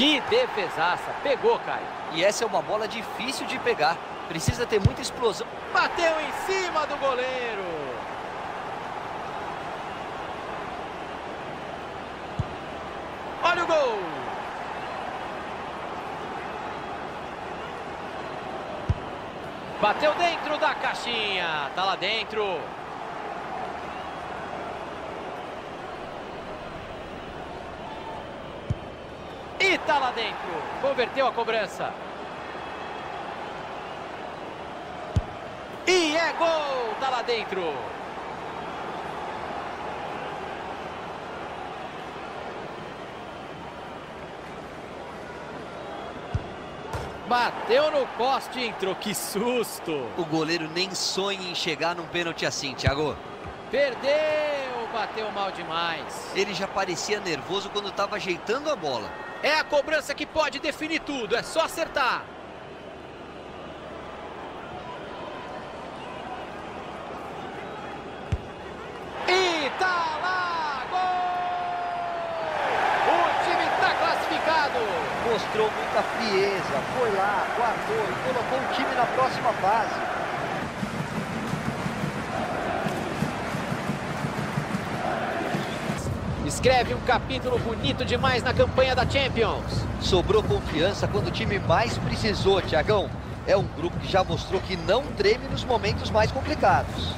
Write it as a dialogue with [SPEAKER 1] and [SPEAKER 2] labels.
[SPEAKER 1] Que defesaça. Pegou, Caio.
[SPEAKER 2] E essa é uma bola difícil de pegar. Precisa ter muita explosão.
[SPEAKER 1] Bateu em cima do goleiro. Olha o gol. Bateu dentro da caixinha. Tá lá dentro. Tá lá dentro. Converteu a cobrança. E é gol! Tá lá dentro. Bateu no poste e entrou. Que susto!
[SPEAKER 2] O goleiro nem sonha em chegar num pênalti assim, Thiago.
[SPEAKER 1] Perdeu! Bateu mal demais.
[SPEAKER 2] Ele já parecia nervoso quando estava ajeitando a bola.
[SPEAKER 1] É a cobrança que pode definir tudo. É só acertar. E tá lá! Gol! O time está classificado.
[SPEAKER 3] Mostrou muita frieza, foi lá, guardou e colocou o time na próxima fase.
[SPEAKER 1] Escreve um capítulo bonito demais na campanha da Champions.
[SPEAKER 3] Sobrou confiança quando o time mais precisou, Tiagão. É um grupo que já mostrou que não treme nos momentos mais complicados.